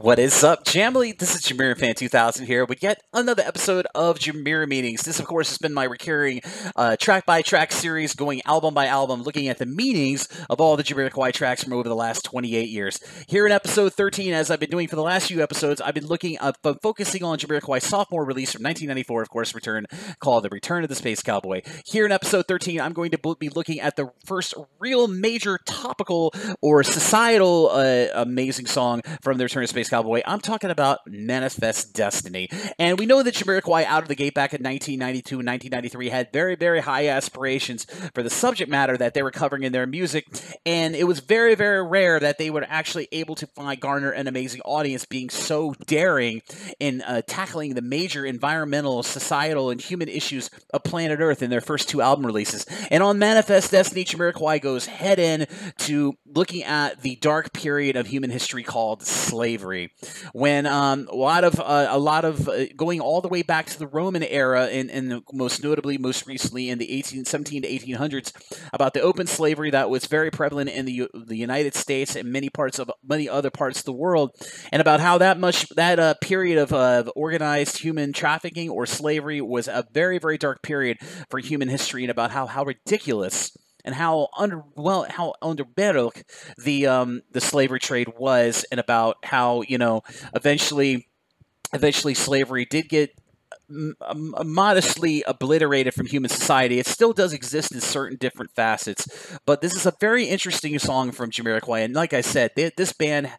What is up, Jamily? This is Jamiro Fan 2000 here with yet another episode of Jamiro Meanings. This, of course, has been my recurring uh, track by track series, going album by album, looking at the meanings of all the Jamiroquai tracks from over the last 28 years. Here in episode 13, as I've been doing for the last few episodes, I've been looking at uh, focusing on Jamiroquai's sophomore release from 1994, of course, return called The Return of the Space Cowboy. Here in episode 13, I'm going to be looking at the first real major topical or societal uh, amazing song from The Return of Space Cowboy. I'm talking about Manifest Destiny. And we know that Jamiroquai out of the gate back in 1992 and 1993 had very, very high aspirations for the subject matter that they were covering in their music. And it was very, very rare that they were actually able to find garner an amazing audience being so daring in uh, tackling the major environmental, societal, and human issues of planet Earth in their first two album releases. And on Manifest Destiny, Jamiroquai goes head in to looking at the dark period of human history called slavery, when um, a lot of uh, a lot of uh, going all the way back to the Roman era, and, and most notably, most recently in the 18, 17 to 1800s, about the open slavery that was very prevalent in the the United States and many parts of many other parts of the world, and about how that much that uh, period of uh, organized human trafficking or slavery was a very very dark period for human history, and about how how ridiculous and how under well how under Baruch the um, the slavery trade was, and about how you know eventually eventually slavery did get modestly obliterated from human society. It still does exist in certain different facets, but this is a very interesting song from Jamiroquai, and like I said, they, this band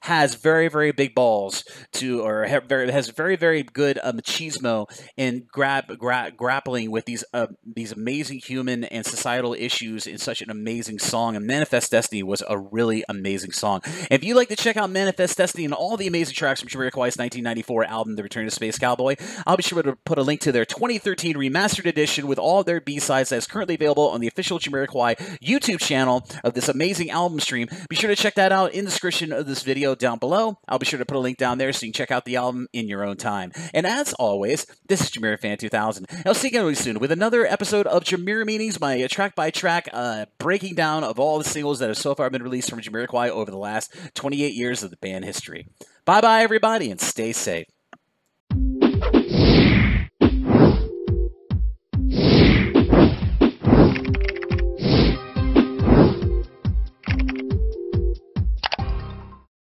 has very very big balls to or very, has very very good uh, machismo in grab, gra- grappling with these uh, these amazing human and societal issues in such an amazing song. And manifest destiny was a really amazing song. If you like to check out manifest destiny and all the amazing tracks from Jamiroquai's 1994 album the return of space cowboy i'll be sure to put a link to their 2013 remastered edition with all their b-sides that's currently available on the official Jamiroquai youtube channel of this amazing album stream. Be sure to check that out in the description of this video down below. I'll be sure to put a link down there so you can check out the album in your own time. And as always, this is Jamiro Fan 2000. I'll see you again soon with another episode of Jamiro Meanings, my track by track uh, breaking down of all the singles that have so far been released from Jamiroquai over the last 28 years of the band history. Bye bye, everybody, and stay safe.